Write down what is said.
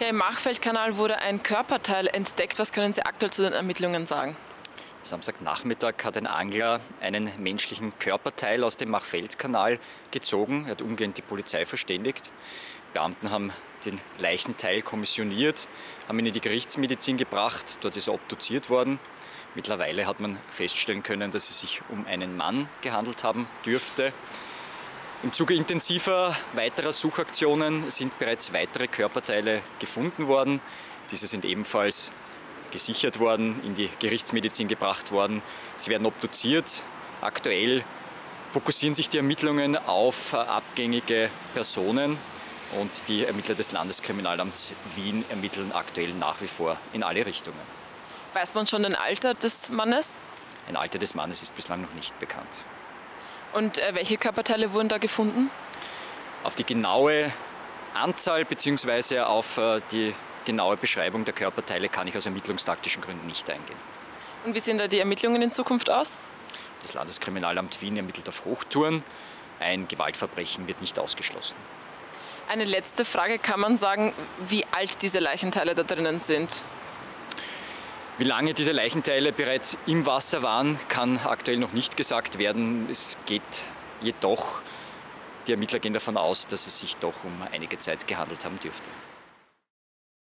Ja, Im Machfeldkanal wurde ein Körperteil entdeckt. Was können Sie aktuell zu den Ermittlungen sagen? Samstagnachmittag hat ein Angler einen menschlichen Körperteil aus dem Machfeldkanal gezogen. Er hat umgehend die Polizei verständigt. Beamten haben den Leichenteil kommissioniert, haben ihn in die Gerichtsmedizin gebracht. Dort ist er obduziert worden. Mittlerweile hat man feststellen können, dass es sich um einen Mann gehandelt haben dürfte. Im Zuge intensiver weiterer Suchaktionen sind bereits weitere Körperteile gefunden worden. Diese sind ebenfalls gesichert worden, in die Gerichtsmedizin gebracht worden. Sie werden obduziert. Aktuell fokussieren sich die Ermittlungen auf abgängige Personen und die Ermittler des Landeskriminalamts Wien ermitteln aktuell nach wie vor in alle Richtungen. Weiß man schon ein Alter des Mannes? Ein Alter des Mannes ist bislang noch nicht bekannt. Und äh, welche Körperteile wurden da gefunden? Auf die genaue Anzahl bzw. auf äh, die genaue Beschreibung der Körperteile kann ich aus ermittlungstaktischen Gründen nicht eingehen. Und wie sehen da die Ermittlungen in Zukunft aus? Das Landeskriminalamt Wien ermittelt auf Hochtouren. Ein Gewaltverbrechen wird nicht ausgeschlossen. Eine letzte Frage, kann man sagen, wie alt diese Leichenteile da drinnen sind? Wie lange diese Leichenteile bereits im Wasser waren, kann aktuell noch nicht gesagt werden. Es geht jedoch, die Ermittler gehen davon aus, dass es sich doch um einige Zeit gehandelt haben dürfte.